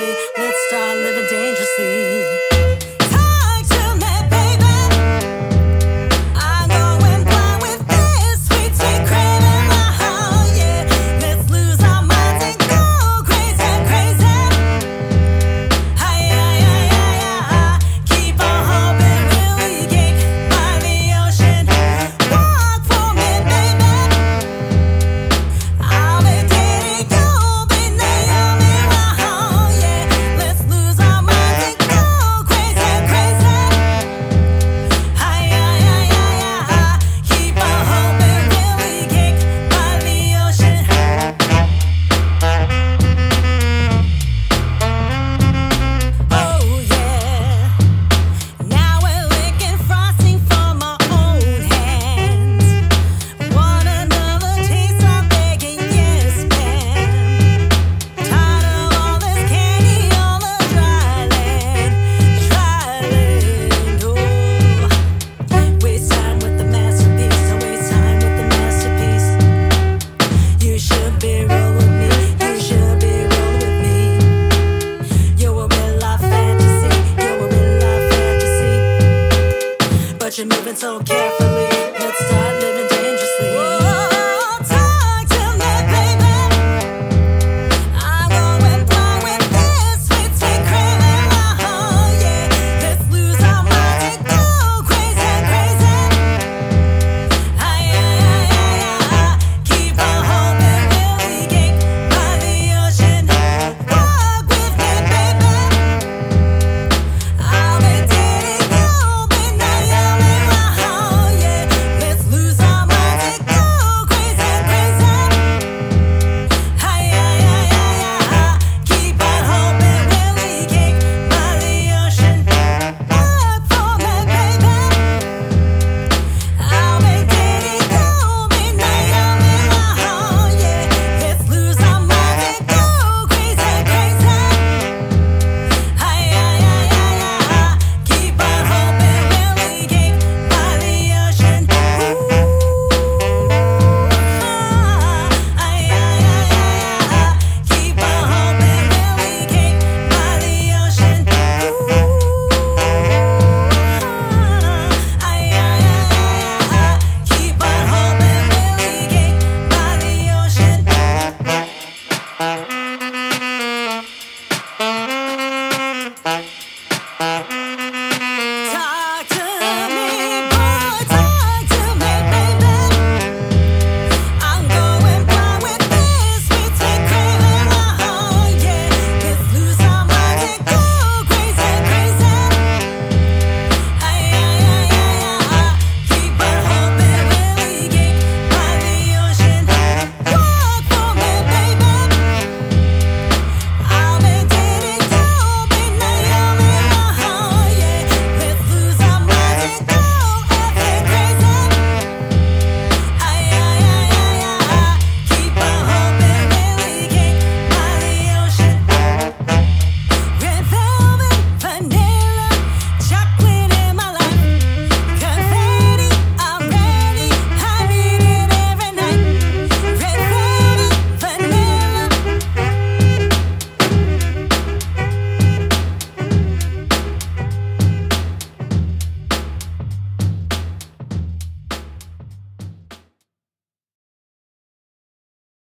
Let's start living dangerously.